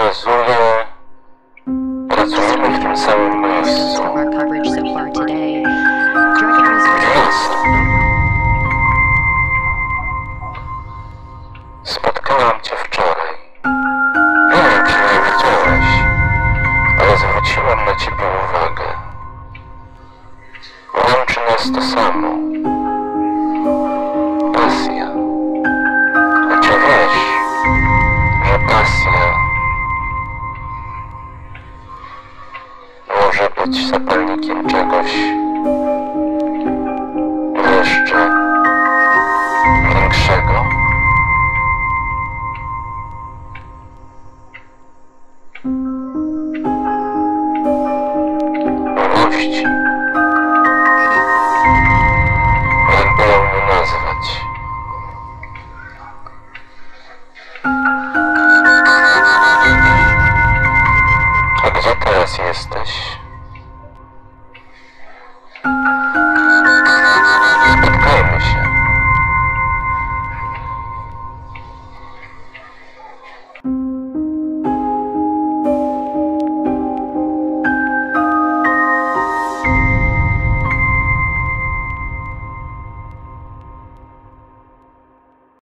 Jak się okazuje, pracujemy w tym samym miejscu. Jest. Spotkałam cię wczoraj. Nie wiem, czy nie wiedziałeś, ale zwróciłam na ciebie uwagę. Łączy nas to samo. Być zapalnikiem czegoś jeszcze większego? A gdzie teraz jesteś?